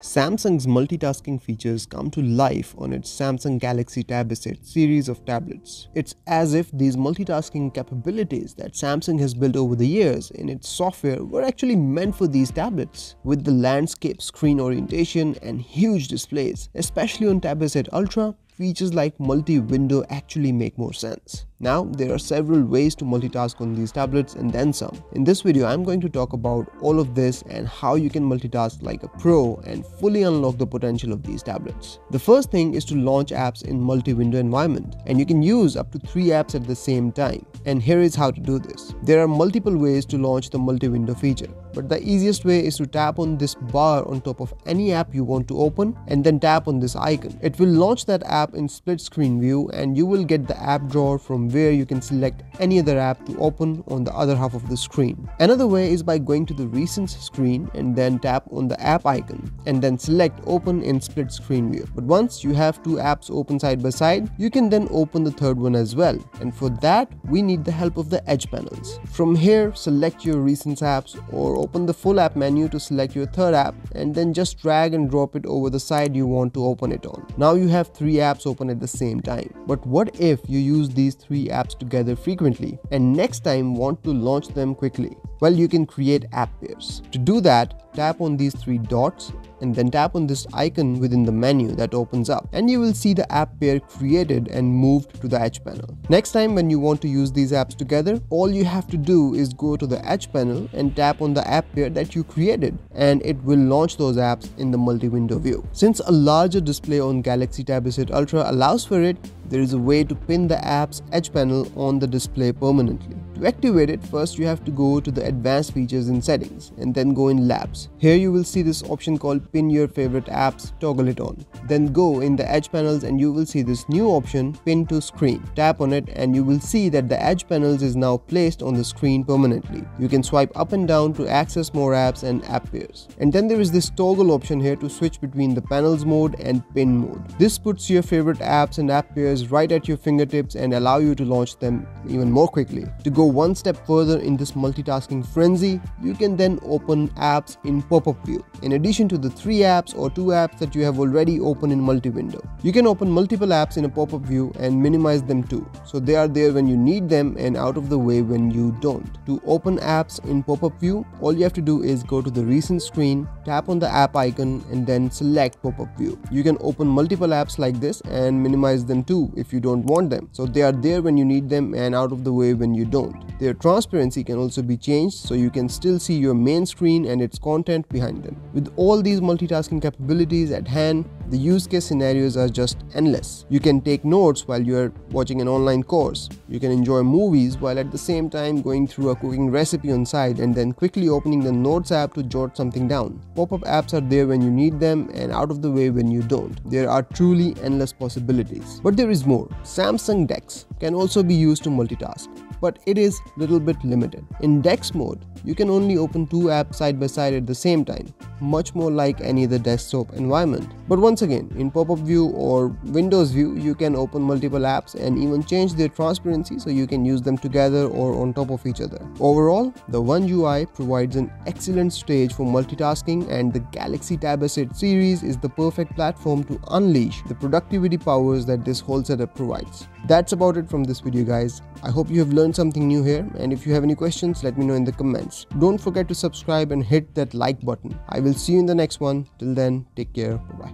Samsung's multitasking features come to life on its Samsung Galaxy Tab S8 series of tablets. It's as if these multitasking capabilities that Samsung has built over the years in its software were actually meant for these tablets. With the landscape screen orientation and huge displays, especially on Tab S8 Ultra, features like multi-window actually make more sense. Now, there are several ways to multitask on these tablets and then some. In this video, I'm going to talk about all of this and how you can multitask like a pro and fully unlock the potential of these tablets. The first thing is to launch apps in multi-window environment and you can use up to three apps at the same time. And here is how to do this. There are multiple ways to launch the multi-window feature, but the easiest way is to tap on this bar on top of any app you want to open and then tap on this icon. It will launch that app in split screen view and you will get the app drawer from where you can select any other app to open on the other half of the screen. Another way is by going to the recent screen and then tap on the app icon and then select open in split screen view. But once you have two apps open side by side, you can then open the third one as well. And for that, we need the help of the edge panels. From here, select your recent apps or open the full app menu to select your third app and then just drag and drop it over the side you want to open it on. Now you have three apps open at the same time. But what if you use these three apps together frequently and next time want to launch them quickly? Well, you can create app pairs. To do that, tap on these three dots and then tap on this icon within the menu that opens up and you will see the app pair created and moved to the edge panel. Next time when you want to use these apps together, all you have to do is go to the edge panel and tap on the app pair that you created and it will launch those apps in the multi-window view. Since a larger display on Galaxy Tab S8 Ultra allows for it, there is a way to pin the app's edge panel on the display permanently. To activate it, first you have to go to the advanced features in settings and then go in labs. Here you will see this option called pin your favorite apps, toggle it on. Then go in the edge panels and you will see this new option pin to screen. Tap on it and you will see that the edge panels is now placed on the screen permanently. You can swipe up and down to access more apps and app pairs. And then there is this toggle option here to switch between the panels mode and pin mode. This puts your favorite apps and app pairs right at your fingertips and allow you to launch them even more quickly. To go one step further in this multitasking frenzy, you can then open apps in pop-up view. In addition to the three apps or two apps that you have already opened in multi-window. You can open multiple apps in a pop-up view and minimize them too. So they are there when you need them and out of the way when you don't. To open apps in pop-up view, all you have to do is go to the recent screen, tap on the app icon and then select pop-up view. You can open multiple apps like this and minimize them too if you don't want them. So they are there when you need them and out of the way when you don't. Their transparency can also be changed so you can still see your main screen and its content behind them. With all these multitasking capabilities at hand, the use case scenarios are just endless. You can take notes while you're watching an online course. You can enjoy movies while at the same time going through a cooking recipe on site and then quickly opening the Notes app to jot something down. Pop-up apps are there when you need them and out of the way when you don't. There are truly endless possibilities. But there is more. Samsung DeX can also be used to multitask but it is little bit limited. In DeX mode, you can only open two apps side by side at the same time, much more like any other desktop environment. But once again, in pop-up view or Windows view, you can open multiple apps and even change their transparency so you can use them together or on top of each other. Overall, the One UI provides an excellent stage for multitasking and the Galaxy Tab S8 series is the perfect platform to unleash the productivity powers that this whole setup provides. That's about it from this video guys. I hope you have learned something new here and if you have any questions let me know in the comments. Don't forget to subscribe and hit that like button. I will see you in the next one. Till then take care. Bye.